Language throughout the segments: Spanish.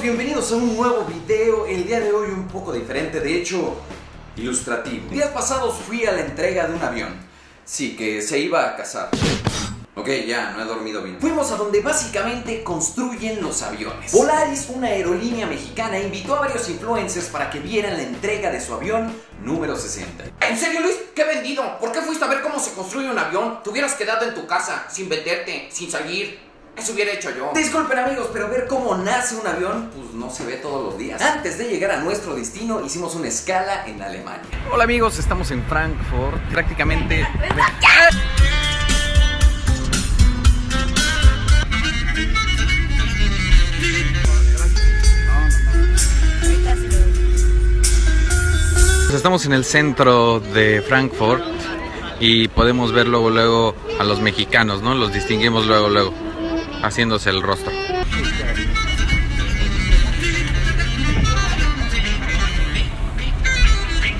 bienvenidos a un nuevo video. El día de hoy un poco diferente, de hecho, ilustrativo. Días pasados fui a la entrega de un avión. Sí, que se iba a casar. Ok, ya, no he dormido bien. Fuimos a donde básicamente construyen los aviones. Volaris, una aerolínea mexicana, invitó a varios influencers para que vieran la entrega de su avión número 60. ¿En serio, Luis? ¡Qué vendido! ¿Por qué fuiste a ver cómo se construye un avión? Te hubieras quedado en tu casa, sin venderte, sin salir. Eso hubiera hecho yo. Disculpen amigos, pero ver cómo nace un avión, pues no se ve todos los días. Antes de llegar a nuestro destino, hicimos una escala en Alemania. Hola amigos, estamos en Frankfurt, prácticamente... Estamos en el centro de Frankfurt y podemos ver luego luego a los mexicanos, ¿no? Los distinguimos luego luego haciéndose el rostro.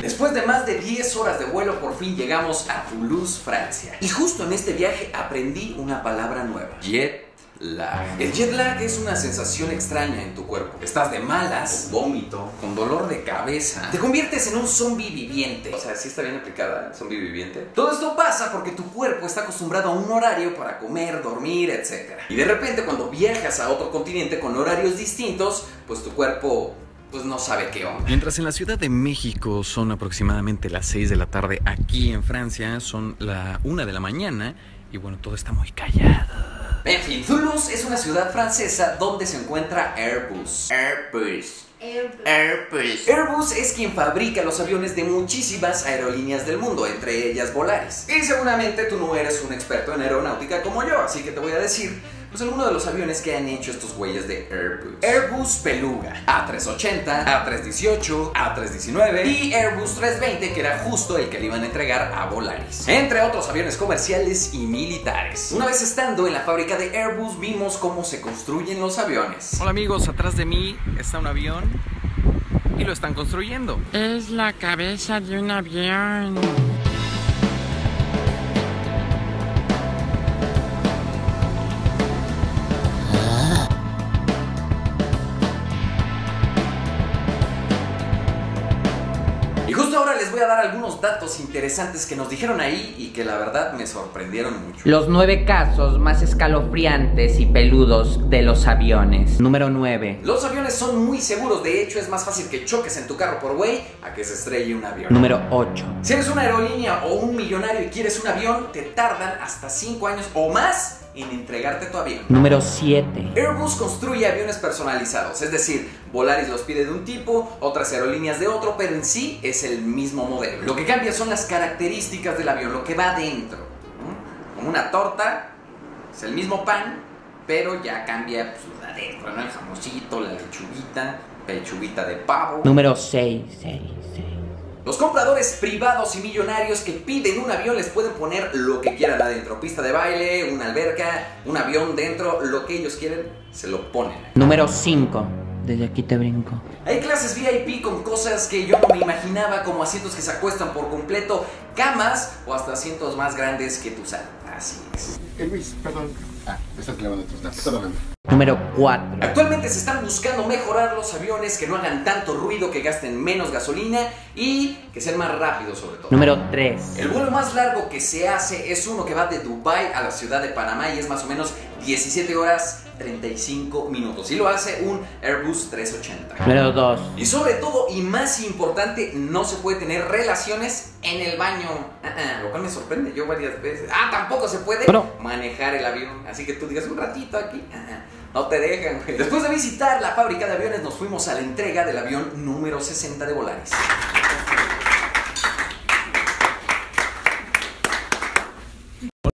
Después de más de 10 horas de vuelo, por fin llegamos a Toulouse, Francia. Y justo en este viaje aprendí una palabra nueva. Jet lag. El jet lag es una sensación extraña en tu cuerpo. Estás de malas, con vómito, con dolor de cabeza. Te conviertes en un zombie viviente. O sea, sí está bien aplicada, zombie viviente. Todo esto pasa porque tu cuerpo está acostumbrado a un horario para comer, dormir, etc. Y de repente cuando viajas a otro continente con horarios distintos, pues tu cuerpo pues no sabe qué onda. Mientras en la Ciudad de México son aproximadamente las 6 de la tarde, aquí en Francia son la 1 de la mañana y bueno, todo está muy callado. En fin, Toulouse es una ciudad francesa donde se encuentra Airbus. Airbus. Airbus. Airbus. Airbus es quien fabrica los aviones de muchísimas aerolíneas del mundo, entre ellas Volaris. Y seguramente tú no eres un experto en aeronáutica como yo, así que te voy a decir pues algunos de los aviones que han hecho estos güeyes de Airbus. Airbus Beluga, A380, A318, A319 y Airbus 320 que era justo el que le iban a entregar a Volaris. Entre otros aviones comerciales y militares. Una vez estando en la fábrica de Airbus vimos cómo se construyen los aviones. Hola amigos, atrás de mí está un avión y lo están construyendo. Es la cabeza de un avión. A dar algunos datos interesantes que nos dijeron ahí y que la verdad me sorprendieron mucho. Los nueve casos más escalofriantes y peludos de los aviones. Número 9. Los aviones son muy seguros, de hecho es más fácil que choques en tu carro por güey a que se estrelle un avión. Número 8. Si eres una aerolínea o un millonario y quieres un avión, te tardan hasta 5 años o más en entregarte tu avión. Número 7. Airbus construye aviones personalizados, es decir, Volaris los pide de un tipo, otras aerolíneas de otro, pero en sí es el mismo modelo. Lo que cambia son las características del avión, lo que va dentro. ¿no? Como una torta, es el mismo pan, pero ya cambia pues, lo de adentro, ¿no? El jamoncito, la lechuguita, pechuguita de pavo. Número 6. 6. 6. Los compradores privados y millonarios que piden un avión les pueden poner lo que quieran adentro. Pista de baile, una alberca, un avión dentro, lo que ellos quieren, se lo ponen. Número 5. Desde aquí te brinco. Hay clases VIP con cosas que yo no me imaginaba, como asientos que se acuestan por completo, camas o hasta asientos más grandes que tu sala. Así es. Eh, Luis, perdón. Ah, me estás clavando tus datos. Perdóname. Número 4. Actualmente se están buscando mejorar los aviones que no hagan tanto ruido, que gasten menos gasolina y que sean más rápidos sobre todo. Número 3. El vuelo más largo que se hace es uno que va de Dubai a la ciudad de Panamá y es más o menos 17 horas 35 minutos. Y lo hace un Airbus 380. Número 2. Y sobre todo, y más importante, no se puede tener relaciones en el baño. Ah, ah, lo cual me sorprende yo varias veces. Ah, tampoco se puede Pero- manejar el avión. Así que tú digas un ratito aquí. Ah, no te dejan, güey. Después de visitar la fábrica de aviones, nos fuimos a la entrega del avión número 60 de Volaris.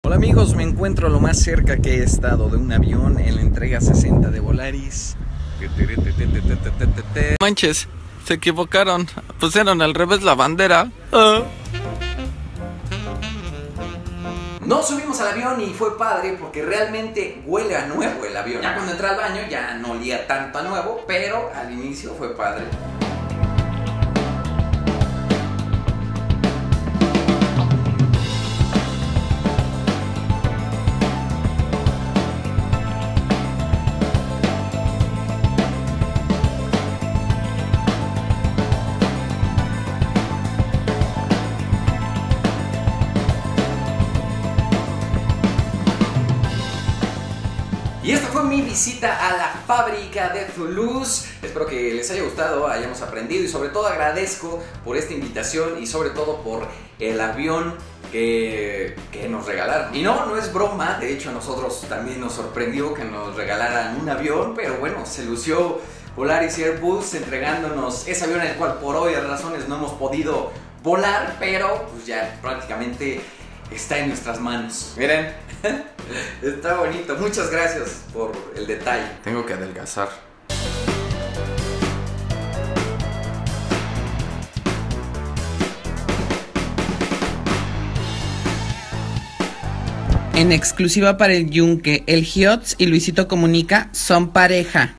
Hola amigos, me encuentro lo más cerca que he estado de un avión en la entrega 60 de Volaris. Manches, se equivocaron. Pusieron al revés la bandera. Ah. Nos subimos al avión y fue padre porque realmente huele a nuevo el avión. Ya cuando entré al baño ya no olía tanto a nuevo, pero al inicio fue padre. Visita a la fábrica de Toulouse. Espero que les haya gustado, hayamos aprendido y sobre todo agradezco por esta invitación y sobre todo por el avión que, nos regalaron. Y no, no es broma, de hecho a nosotros también nos sorprendió que nos regalaran un avión, pero bueno, se lució Polaris Airbus entregándonos ese avión el cual por hoy razones no hemos podido volar, pero pues ya prácticamente está en nuestras manos. Miren, está bonito. Muchas gracias por el detalle. Tengo que adelgazar. En exclusiva para el Yunque, el Giots y Luisito Comunica son pareja.